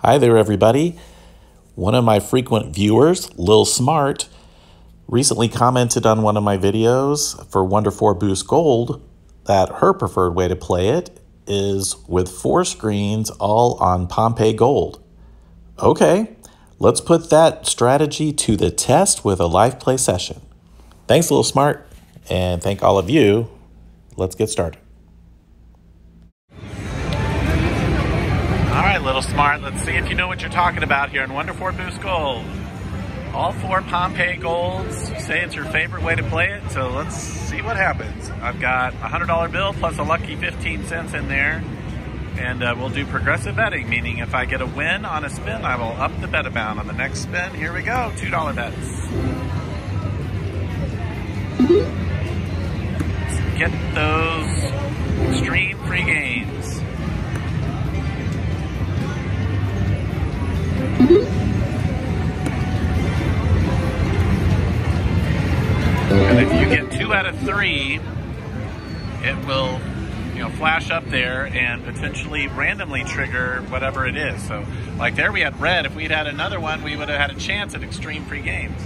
Hi there, everybody. One of my frequent viewers, Lil Smart, recently commented on one of my videos for Wonder 4 Boost Gold that her preferred way to play it is with four screens all on Pompeii Gold. Okay, let's put that strategy to the test with a live play session. Thanks, Lil Smart, and thank all of you. Let's get started. Little smart. Let's see if you know what you're talking about here in Wonder 4 Boost Gold. All four Pompeii Golds. Say it's your favorite way to play it, so let's see what happens. I've got a $100 bill plus a lucky 15 cents in there, and uh, we'll do progressive betting, meaning if I get a win on a spin, I will up the bet amount. On the next spin, here we go, $2 bets. Let's get those extreme free games. Mm-hmm. And if you get two out of three, it will, you know, flash up there and potentially randomly trigger whatever it is. So, like there we had red. If we'd had another one, we would have had a chance at extreme free games.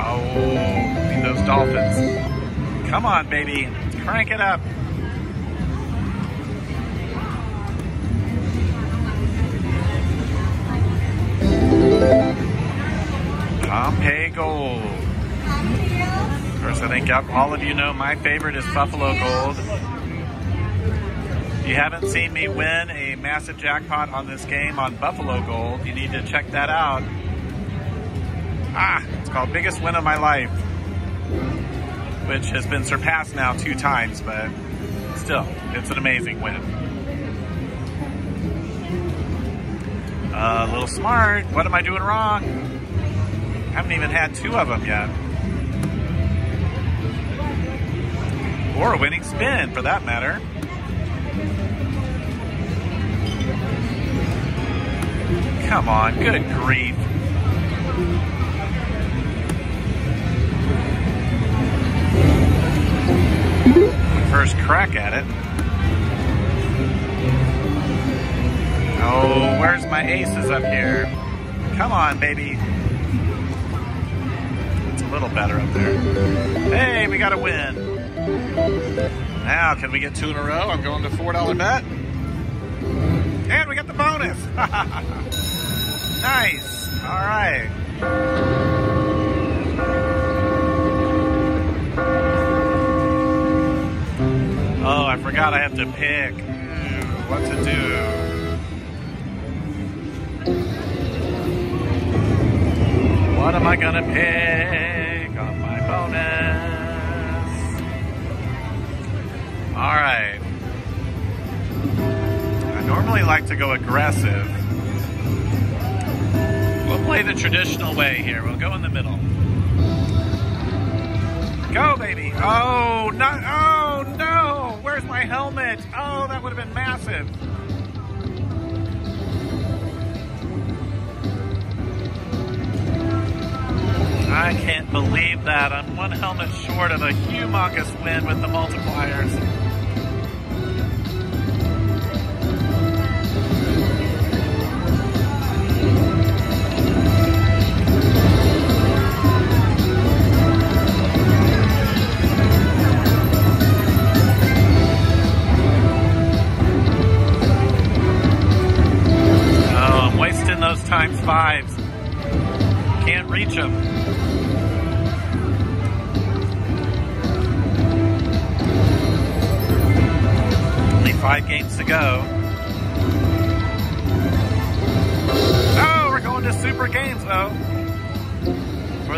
Oh, those dolphins. Come on, baby. Crank it up. Pompeii Gold. Of course, I think all of you know my favorite is Buffalo Gold. If you haven't seen me win a massive jackpot on this game on Buffalo Gold, you need to check that out. Ah, it's called Biggest Win of My Life, which has been surpassed now two times, but still, it's an amazing win. A little smart. What am I doing wrong? Haven't even had two of them yet. Or a winning spin, for that matter. Come on, good grief. First crack at it. Oh, where's my aces up here? Come on, baby. It's a little better up there. Hey, we got a win. Now, can we get two in a row? I'm going to $4 bet. And we got the bonus. nice. All right. Oh, I forgot I have to pick. Hmm, what to do. What am I gonna pick on my bonus? All right. I normally like to go aggressive. We'll play the traditional way here. We'll go in the middle. Go, baby. Oh, not. Oh, no. Where's my helmet? Oh, that would have been massive. I can't believe that. I'm one helmet short of a humongous win with the multipliers.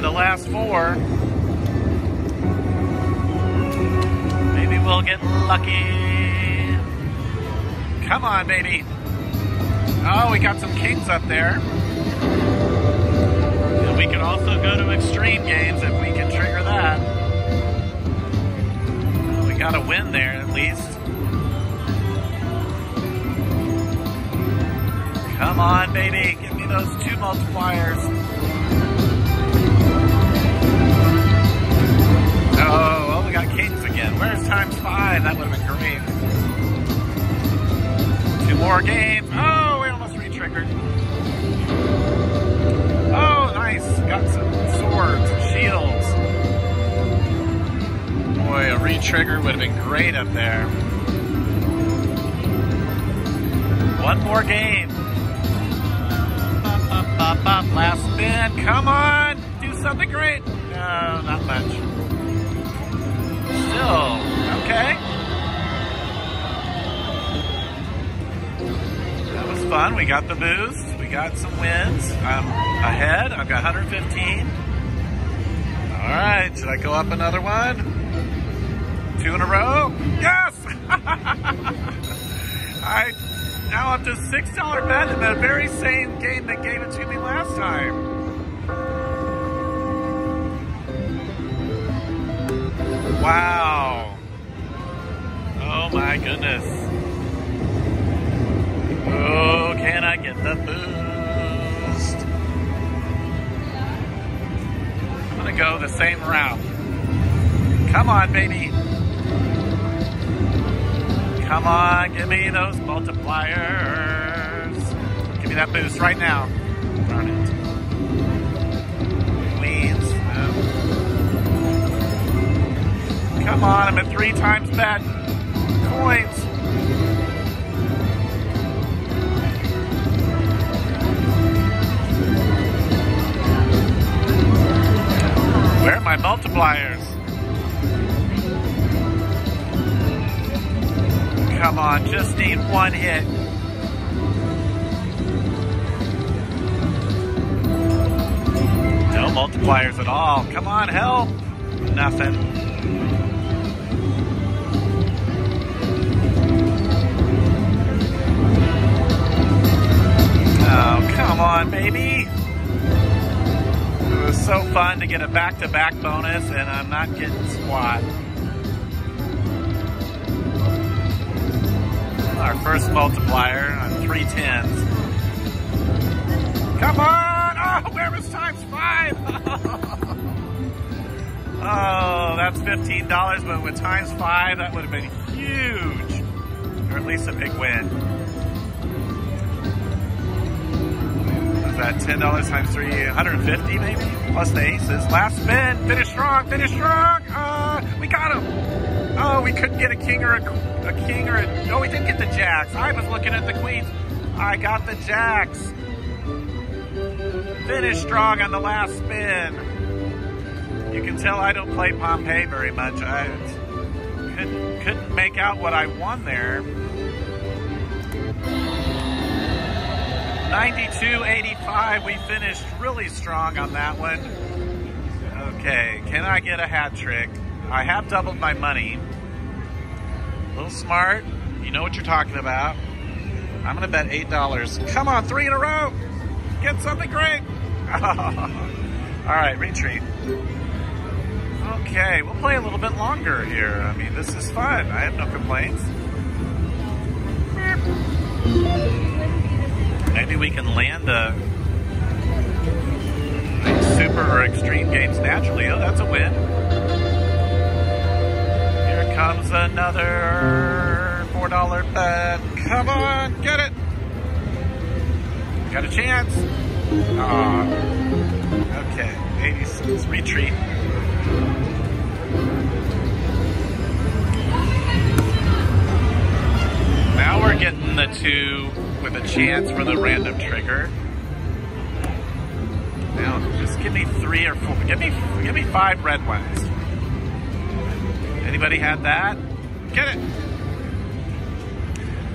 For the last four. Maybe we'll get lucky. Come on, baby. Oh, we got some kings up there. And we can also go to extreme games if we can trigger that. We got a win there at least. Come on, baby. Give me those two multipliers. Great up there. One more game. Last spin. Come on. Do something great. No, not much. Still, okay. That was fun. We got the boost. We got some wins. I'm ahead. I've got 115. All right. Should I go up another one? Two in a row? Yes! I now up to $6 bet in the very same game that gave it to me last time. Wow. Oh my goodness. Oh, can I get the boost? I'm gonna go the same route. Come on, baby. Come on, give me those multipliers. Give me that boost right now. Darn it. Queens. Come on, I'm at three times bet. Coins. Where are my multipliers? Come on, just need one hit. No multipliers at all. Come on, help. Nothing. Oh, come on, baby. It was so fun to get a back-to-back -back bonus, and I'm not getting squat. Our first multiplier on three tens. Come on! Oh, where was times five? oh, that's $15, but with times five, that would have been huge. Or at least a big win. Was that $10 times three? 150 maybe? Plus the aces. Last spin. Finish strong, finish strong. Uh, we got him. Oh, we couldn't get a king or a, a king or a, no, we didn't get the jacks. I was looking at the queens. I got the jacks. Finished strong on the last spin. You can tell I don't play Pompeii very much. I couldn't, couldn't make out what I won there. 92.85, we finished really strong on that one. Okay, can I get a hat trick? I have doubled my money. A little smart. You know what you're talking about. I'm going to bet $8. Come on, three in a row. Get something great. All right, retreat. Okay, we'll play a little bit longer here. I mean, this is fun. I have no complaints. Maybe we can land the super or extreme games naturally. Oh, that's a win comes another $4 bet. Come on, get it. Got a chance. Okay, 86, retreat. Now we're getting the two with a chance for the random trigger. Now, just give me three or four. Give me, give me five red ones. Anybody had that? Get it.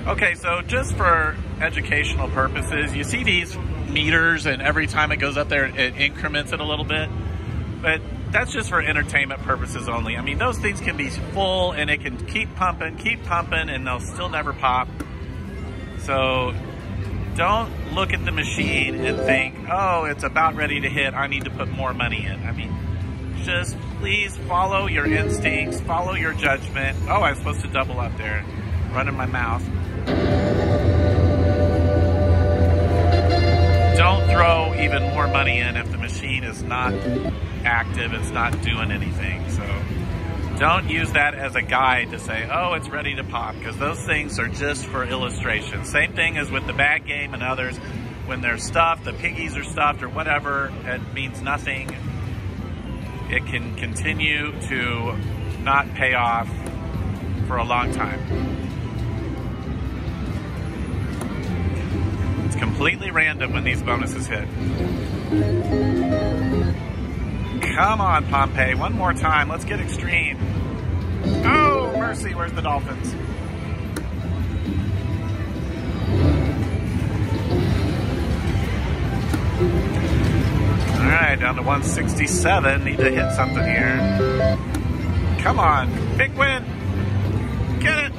Okay, so just for educational purposes, you see these meters and every time it goes up there, it increments it a little bit. But that's just for entertainment purposes only. I mean, those things can be full and it can keep pumping, keep pumping, and they'll still never pop. So don't look at the machine and think, oh, it's about ready to hit. I need to put more money in. I mean, just please follow your instincts, follow your judgment. Oh, I was supposed to double up there, run in my mouth. Don't throw even more money in if the machine is not active, it's not doing anything. So don't use that as a guide to say, oh, it's ready to pop, because those things are just for illustration. Same thing as with the bag game and others. When they're stuffed, the piggies are stuffed or whatever, it means nothing. It can continue to not pay off for a long time. It's completely random when these bonuses hit. Come on, Pompeii. One more time. Let's get extreme. Oh, mercy. Where's the Dolphins? All right, down to 167. Need to hit something here. Come on. Big win. Get it.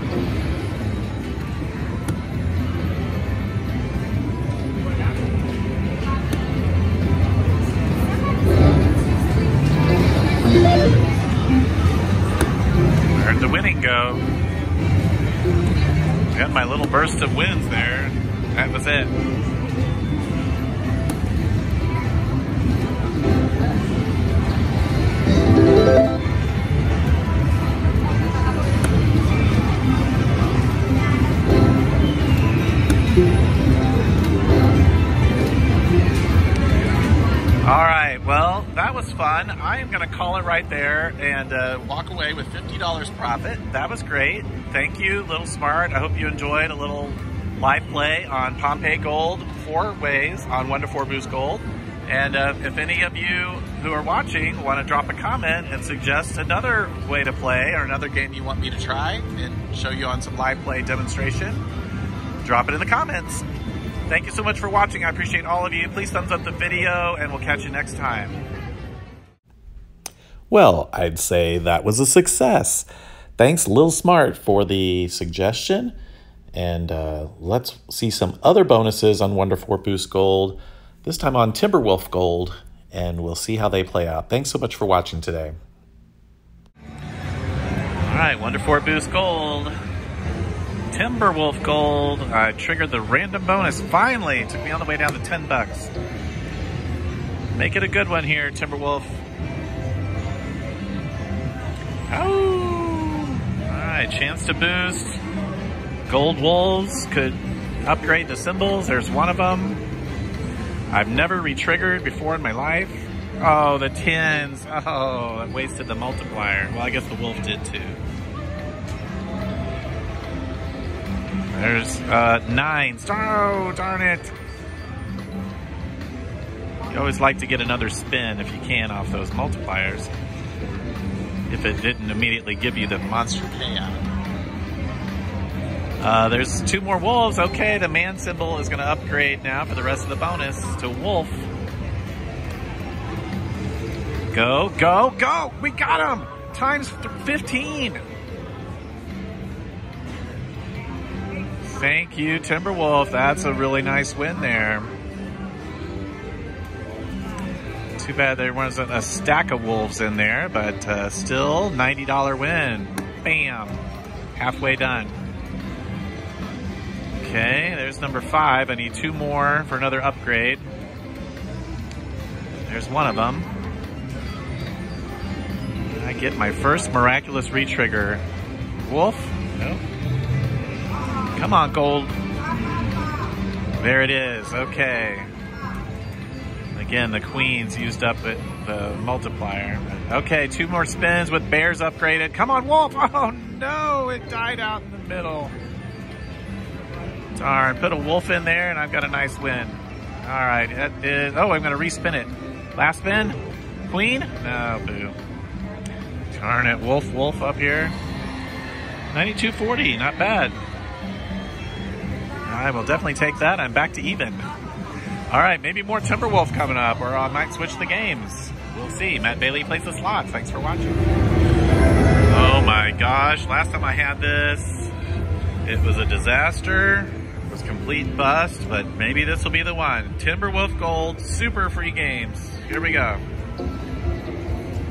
Where'd the winning go? Got my little burst of wins there. That was it. Fun. I am going to call it right there and uh, walk away with $50 profit. That was great. Thank you, Little Smart. I hope you enjoyed a little live play on Pompeii Gold four ways on Wonder 4 Boost Gold. And uh, if any of you who are watching want to drop a comment and suggest another way to play or another game you want me to try and show you on some live play demonstration, drop it in the comments. Thank you so much for watching. I appreciate all of you. Please thumbs up the video and we'll catch you next time. Well, I'd say that was a success. Thanks, Lil Smart, for the suggestion. And uh, let's see some other bonuses on Wonder 4 Boost Gold, this time on Timberwolf Gold, and we'll see how they play out. Thanks so much for watching today. All right, Wonder 4 Boost Gold. Timberwolf Gold. I triggered the random bonus. Finally, took me all the way down to 10 bucks. Make it a good one here, Timberwolf. Oh! Alright, chance to boost. Gold Wolves could upgrade the symbols. There's one of them. I've never re-triggered before in my life. Oh, the tens. Oh, that wasted the multiplier. Well, I guess the wolf did too. There's uh, nine. Oh, darn it. You always like to get another spin if you can off those multipliers. If it didn't immediately give you the monster payout. Uh, there's two more wolves. Okay, the man symbol is going to upgrade now for the rest of the bonus to wolf. Go, go, go! We got him! Times 15! Thank you, Timberwolf. That's a really nice win there. Too bad there wasn't a stack of wolves in there, but uh, still $90 win. Bam! Halfway done. Okay, there's number five. I need two more for another upgrade. There's one of them. I get my first miraculous retrigger. Wolf? No. Come on, gold. There it is. Okay. Again, the queens used up the multiplier. Okay, two more spins with bears upgraded. Come on, wolf. Oh, no. It died out in the middle. Darn. Put a wolf in there, and I've got a nice win. All right. That is, oh, I'm going to respin it. Last spin. Queen? No, boo. Darn it. Wolf, wolf up here. 92.40. Not bad. I will definitely take that. I'm back to even. All right, maybe more Timberwolf coming up, or I might switch the games. We'll see. Matt Bailey plays the slots. Thanks for watching. Oh my gosh, last time I had this, it was a disaster. It was complete bust, but maybe this will be the one. Timberwolf Gold, super free games. Here we go.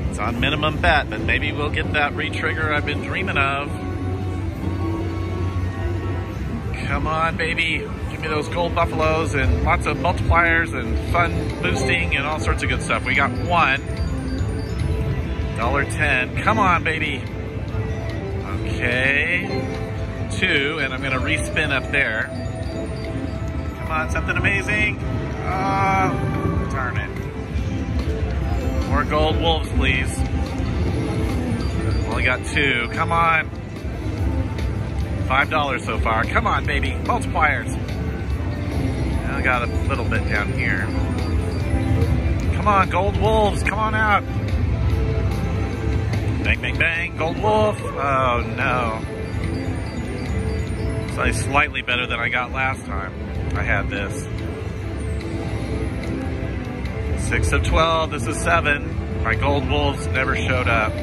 It's on minimum bet, but maybe we'll get that re-trigger I've been dreaming of. Come on, baby. Give me those gold buffaloes and lots of multipliers and fun boosting and all sorts of good stuff. We got one. Dollar ten. Come on, baby. Okay. Two, and I'm to respin up there. Come on, something amazing. Oh, darn it. More gold wolves, please. Only got two. Come on. Five dollars so far. Come on, baby. Multipliers. I got a little bit down here. Come on, gold wolves. Come on out. Bang, bang, bang. Gold wolf. Oh, no. It's slightly better than I got last time. I had this. Six of 12. This is seven. My gold wolves never showed up.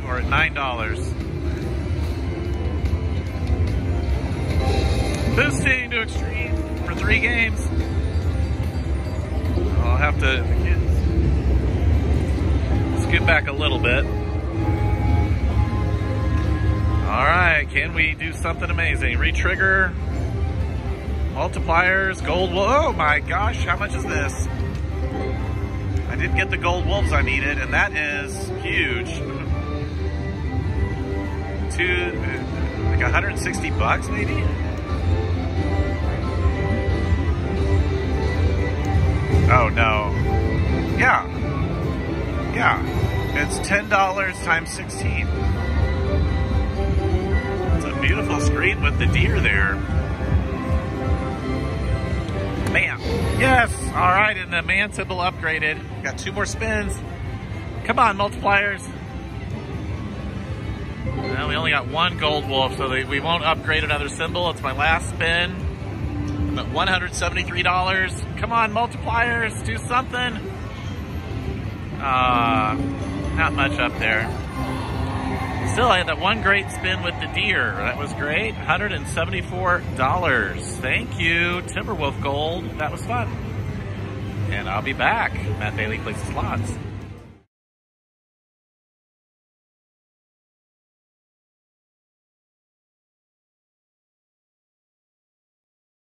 Three, or at nine dollars. Boosting to extreme for three games. I'll have to skip back a little bit. All right, can we do something amazing? Retrigger, multipliers, gold. Oh my gosh, how much is this? I didn't get the gold wolves I needed, and that is huge two, like 160 bucks maybe? Oh no. Yeah. Yeah. It's $10 times 16. It's a beautiful screen with the deer there. Man. Yes. All right. And the man upgraded. Got two more spins. Come on, multipliers. Well, we only got one gold wolf, so we won't upgrade another symbol. It's my last spin. I'm at $173. Come on, multipliers, do something. Uh, not much up there. Still, I had that one great spin with the deer. That was great. $174. Thank you, Timberwolf Gold. That was fun. And I'll be back. Matt Bailey plays slots.